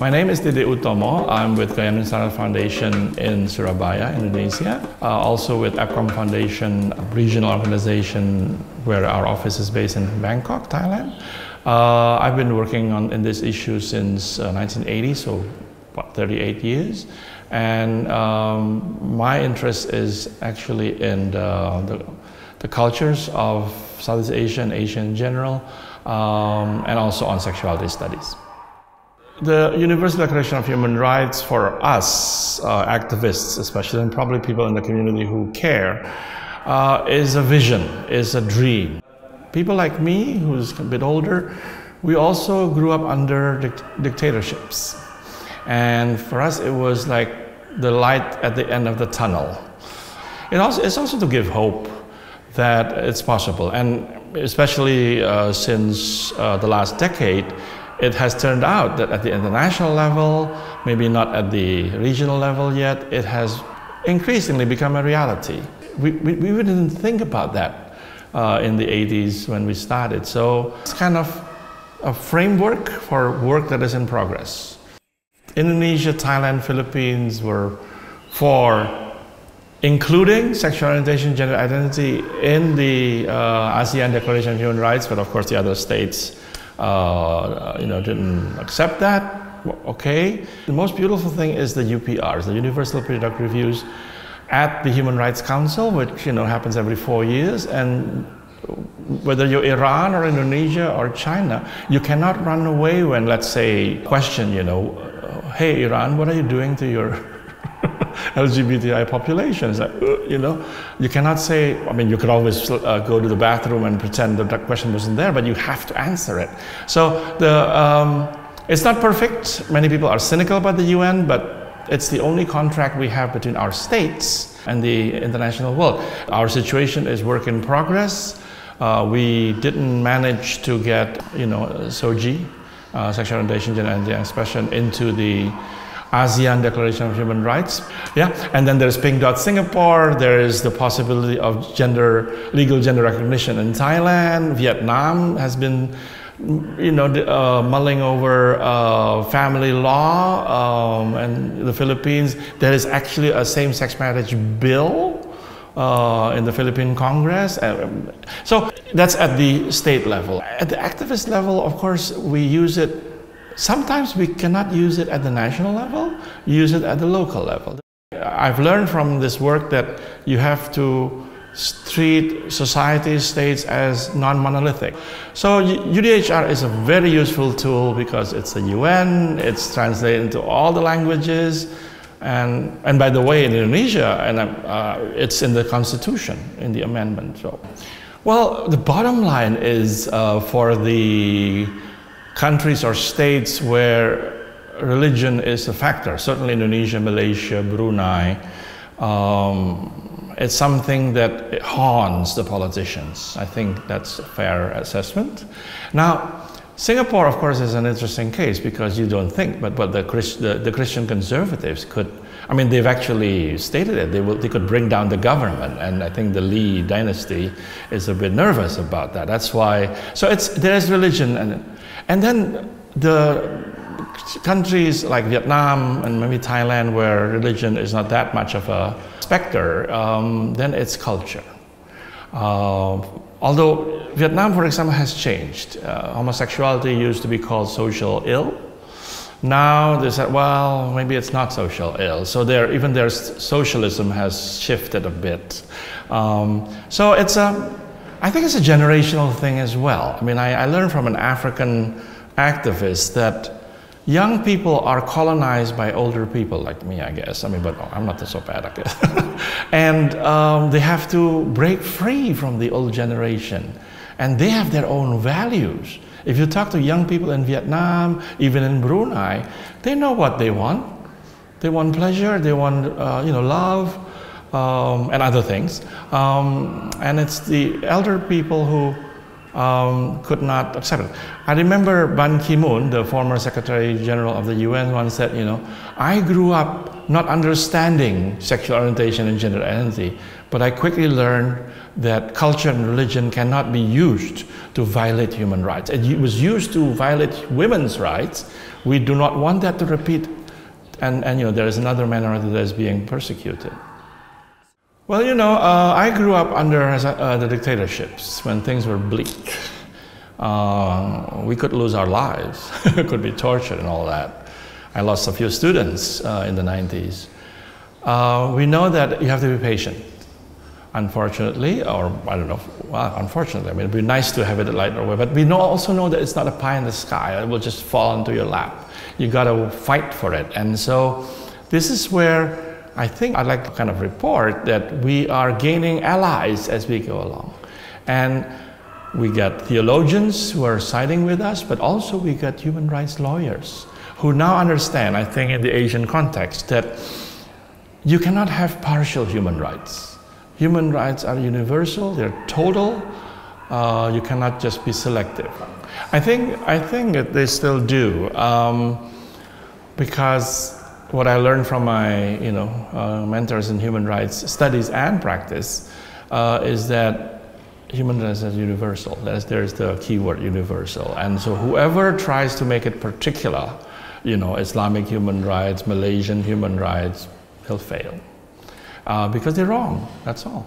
My name is Dédé Oetomo. I'm with Gaya Nusantara Foundation in Surabaya, Indonesia. Uh, also with APCOM Foundation, a regional organization where our office is based in Bangkok, Thailand. Uh, I've been working on in this issue since uh, 1980, so about 38 years. And um, my interest is actually in the, the, the, cultures of Southeast Asia and Asia in general, um, and also on sexuality studies. The Universal Declaration of Human Rights for us, uh, activists especially, and probably people in the community who care, uh, is a vision, is a dream. People like me, who's a bit older, we also grew up under dict dictatorships. And for us, it was like the light at the end of the tunnel. It also, it's also to give hope that it's possible. And especially uh, since uh, the last decade, it has turned out that at the international level, maybe not at the regional level yet, it has increasingly become a reality. We, we, we didn't think about that uh, in the 80s when we started. So it's kind of a framework for work that is in progress. Indonesia, Thailand, Philippines were for including sexual orientation, gender identity in the uh, ASEAN Declaration of Human Rights, but of course the other states uh, you know, didn't accept that. Okay. The most beautiful thing is the UPRs, the Universal Periodic Reviews at the Human Rights Council, which you know happens every four years, and whether you're Iran or Indonesia or China, you cannot run away when, let's say, question, you know, hey Iran, what are you doing to your LGBTI population. Like, uh, you know, you cannot say, I mean, you could always uh, go to the bathroom and pretend that that question wasn't there, but you have to answer it. So the, um, it's not perfect. Many people are cynical about the UN, but it's the only contract we have between our states and the international world. Our situation is work in progress. Uh, we didn't manage to get, you know, SOGI, uh, sexual orientation, gender expression, into the ASEAN Declaration of Human Rights. Yeah, and then there's Pink Dot Singapore. There is the possibility of gender legal gender recognition in Thailand. Vietnam has been, you know, uh, mulling over uh, family law, um, and the Philippines. There is actually a same-sex marriage bill. Uh, in the Philippine Congress. So that's at the state level. At the activist level, of course, we use it Sometimes we cannot use it at the national level, use it at the local level. I've learned from this work that you have to treat society, states as non-monolithic. So UDHR is a very useful tool because it's the UN, it's translated into all the languages, and, and by the way, in Indonesia, and uh, it's in the constitution, in the amendment. So, well, the bottom line is uh, for the countries or states where religion is a factor, certainly Indonesia, Malaysia, Brunei, um, it's something that haunts the politicians. I think that's a fair assessment. Now, Singapore, of course, is an interesting case because you don't think, but, but the, Christ, the, the Christian conservatives could, I mean, they've actually stated it, they, will, they could bring down the government, and I think the Lee dynasty is a bit nervous about that. That's why, so it's, there is religion, and and then the countries like Vietnam and maybe Thailand, where religion is not that much of a specter, um, then it's culture. Uh, although Vietnam, for example, has changed. Uh, homosexuality used to be called social ill. Now they said, well, maybe it's not social ill. So there, even their socialism has shifted a bit. Um, so it's a, I think it's a generational thing as well. I mean, I, I learned from an African activist that young people are colonized by older people like me, I guess. I mean, but I'm not so bad, I guess. and um, they have to break free from the old generation. And they have their own values. If you talk to young people in Vietnam, even in Brunei, they know what they want. They want pleasure, they want, uh, you know, love, um, and other things. Um, and it's the elder people who um, could not accept it. I remember Ban Ki-moon, the former Secretary General of the UN, once said, you know, I grew up not understanding sexual orientation and gender identity, but I quickly learned that culture and religion cannot be used to violate human rights. It was used to violate women's rights We do not want that to repeat. And, and you know, there is another minority that is being persecuted. Well, you know, uh, I grew up under uh, the dictatorships when things were bleak. Uh, we could lose our lives, could be tortured and all that. I lost a few students uh, in the 90s. Uh, we know that you have to be patient unfortunately, or I don't know, well, unfortunately, I mean, it'd be nice to have it lighter way, but we know, also know that it's not a pie in the sky. It will just fall into your lap. You got to fight for it. And so this is where I think I'd like to kind of report that we are gaining allies as we go along. And we got theologians who are siding with us, but also we got human rights lawyers who now understand, I think, in the Asian context, that you cannot have partial human rights Human rights are universal, they're total. Uh, you cannot just be selective. I think, I think that they still do um, because what I learned from my you know, uh, mentors in human rights studies and practice uh, is that human rights is universal. That's, there's the keyword universal. And so whoever tries to make it particular, you know, Islamic human rights, Malaysian human rights, he'll fail uh, because they're wrong. That's all.